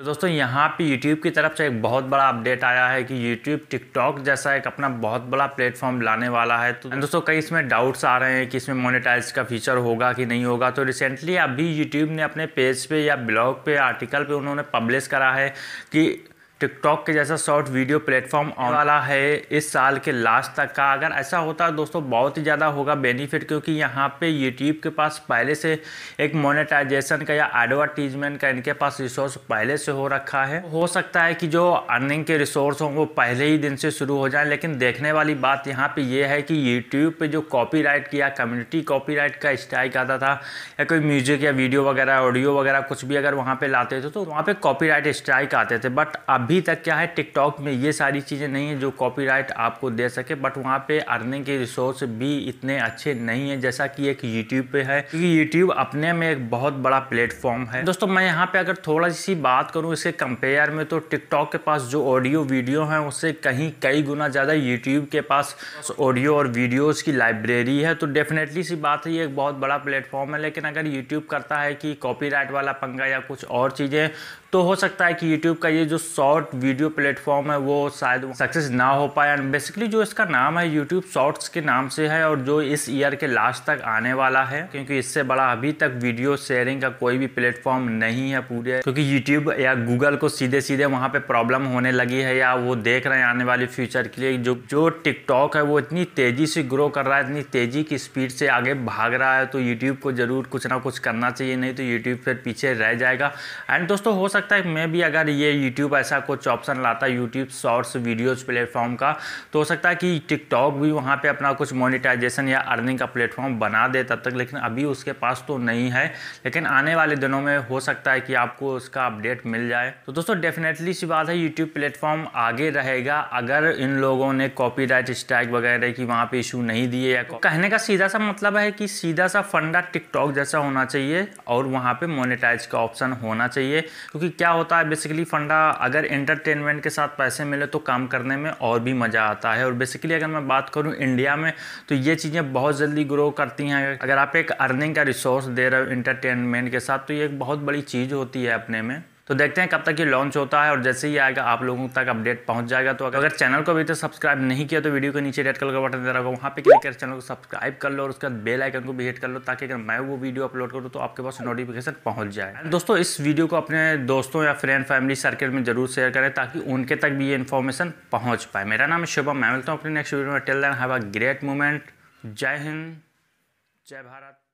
तो दोस्तों, यहाँ पे YouTube की तरफ़ से एक बहुत बड़ा अपडेट आया है कि YouTube, TikTok जैसा एक अपना बहुत बड़ा प्लेटफॉर्म लाने वाला है। तो दोस्तों, कई इसमें डाउट्स आ रहे हैं कि इसमें मोनेटाइज का फीचर होगा कि नहीं होगा। तो रिसेंटली अभी YouTube ने अपने पेज पे या ब्लॉग पे आर्टिकल पे उन्होंने पब्लिश करा है कि टिकटॉक के जैसा शॉर्ट वीडियो प्लेटफॉर्म आने वाला है इस साल के लास्ट तक का। अगर ऐसा होता है दोस्तों, बहुत ही ज़्यादा होगा बेनिफिट क्योंकि यहाँ पे यूट्यूब के पास पहले से एक मोनेटाइजेशन का या एडवर्टीजमेंट का इनके पास रिसोर्स पहले से हो रखा है। हो सकता है कि जो अर्निंग के रिसोर्स हों, वो पहले ही दिन से शुरू हो जाए, लेकिन देखने वाली बात यहाँ पर यह है कि यूट्यूब पर जो कॉपी किया कम्युनिटी कॉपी का स्ट्राइक आता था, या कोई म्यूज़िक या वीडियो वगैरह ऑडियो वगैरह कुछ भी अगर वहाँ पर लाते थे तो वहाँ पर कॉपी स्ट्राइक आते थे। बट अब अभी तक क्या है टिकटॉक में ये सारी चीज़ें नहीं है जो कॉपीराइट आपको दे सके बट वहाँ पे अर्निंग के रिसोर्स भी इतने अच्छे नहीं है, जैसा कि एक यूट्यूब पे है। क्योंकि यूट्यूब अपने में एक बहुत बड़ा प्लेटफॉर्म है। दोस्तों, मैं यहाँ पे अगर थोड़ा सी बात करूँ इसके कंपेयर में तो टिकटॉक के पास जो ऑडियो वीडियो हैं, उससे कहीं कई गुना ज़्यादा यूट्यूब के पास ऑडियो और वीडियोज़ की लाइब्रेरी है। तो डेफिनेटली सी बात है, ये एक बहुत बड़ा प्लेटफॉर्म है, लेकिन अगर यूट्यूब करता है कि कॉपी वाला पंगा या कुछ और चीज़ें तो हो सकता है कि यूट्यूब का ये जो शॉर्ट वीडियो प्लेटफॉर्म है, वो शायद सक्सेस ना हो पाए। एंड बेसिकली जो इसका नाम है यूट्यूब शॉर्ट्स के नाम से है और जो इस ईयर के लास्ट तक आने वाला है, क्योंकि इससे बड़ा अभी तक वीडियो शेयरिंग का कोई भी प्लेटफॉर्म नहीं है पूरे। क्योंकि यूट्यूब या गूगल को सीधे सीधे वहाँ पे प्रॉब्लम होने लगी है, या वो देख रहे हैं आने वाले फ्यूचर के लिए। जो जो टिकटॉक है, वो इतनी तेज़ी से ग्रो कर रहा है, इतनी तेज़ी की स्पीड से आगे भाग रहा है तो यूट्यूब को ज़रूर कुछ ना कुछ करना चाहिए, नहीं तो यूट्यूब फिर पीछे रह जाएगा। एंड दोस्तों, हो सकता है मैं भी अगर ये यूट्यूब ऐसा कुछ ऑप्शन लाता यूट्यूब शॉर्ट्स वीडियोस प्लेटफॉर्म का तो हो सकता है कि टिकटॉक भी वहाँ पे अपना कुछ मोनिटाइजेशन या अर्निंग का प्लेटफॉर्म बना दे तब तक, लेकिन अभी उसके पास तो नहीं है। लेकिन आने वाले दिनों में हो सकता है कि आपको उसका अपडेट मिल जाए। तो दोस्तों डेफिनेटली सी बात है यूट्यूब प्लेटफॉर्म आगे रहेगा। अगर इन लोगों ने कॉपी स्ट्राइक वगैरह की वहाँ पे इशू नहीं दिए या कहने का सीधा सा मतलब है कि सीधा सा फंडा टिकटॉक जैसा होना चाहिए और वहाँ पे मोनेटाइज का ऑप्शन होना चाहिए। क्योंकि क्या होता होता है बेसिकली फंडा अगर एंटरटेनमेंट के साथ पैसे मिले तो काम करने में और भी मज़ा आता है। और बेसिकली अगर मैं बात करूँ इंडिया में तो ये चीज़ें बहुत जल्दी ग्रो करती हैं। अगर आप एक अर्निंग का रिसोर्स दे रहे हो इंटरटेनमेंट के साथ तो ये एक बहुत बड़ी चीज़ होती है अपने में। तो देखते हैं कब तक ये लॉन्च होता है और जैसे ही आएगा, आप लोगों तक अपडेट पहुँच जाएगा। तो अगर चैनल को अभी तक तो सब्सक्राइब नहीं किया तो वीडियो के नीचे रेड कलर का बटन दे रहा वहाँ पे क्लिक कर चैनल को सब्सक्राइब कर लो और उसके बाद बेल आइकन को भी हिट कर लो ताकि अगर मैं वो वीडियो अपलोड करूँ तो आपके पास नोटिफिकेशन पहुँच जाए। दोस्तों, इस वीडियो को अपने दोस्तों या फ्रेंड फैमिली सर्कल में ज़रूर शेयर करें ताकि उनके तक भी ये इन्फॉर्मेशन पहुँच पाए। मेरा नाम है शुभम, मैं मिलता हूँ अपने नेक्स्ट वीडियो में। Till then have a great moment जय हिंद, जय भारत।